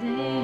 there.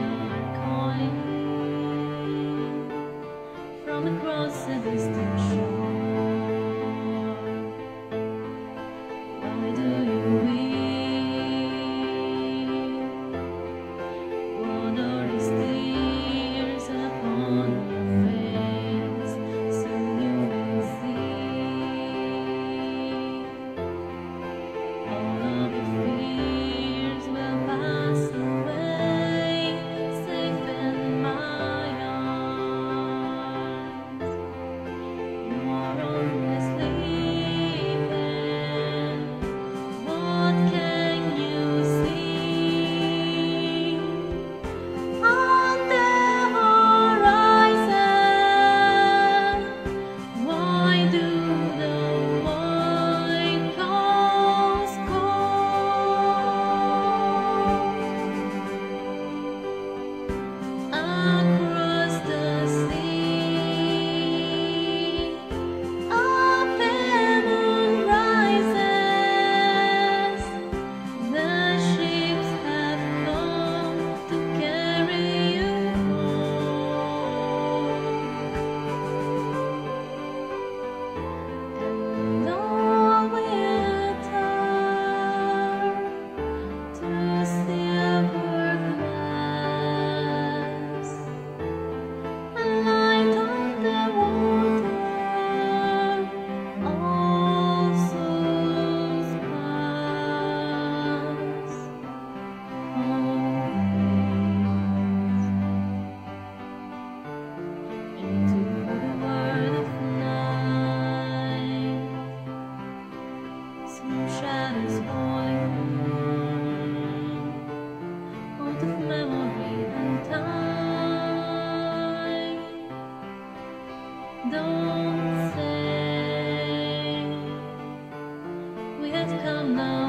Have come now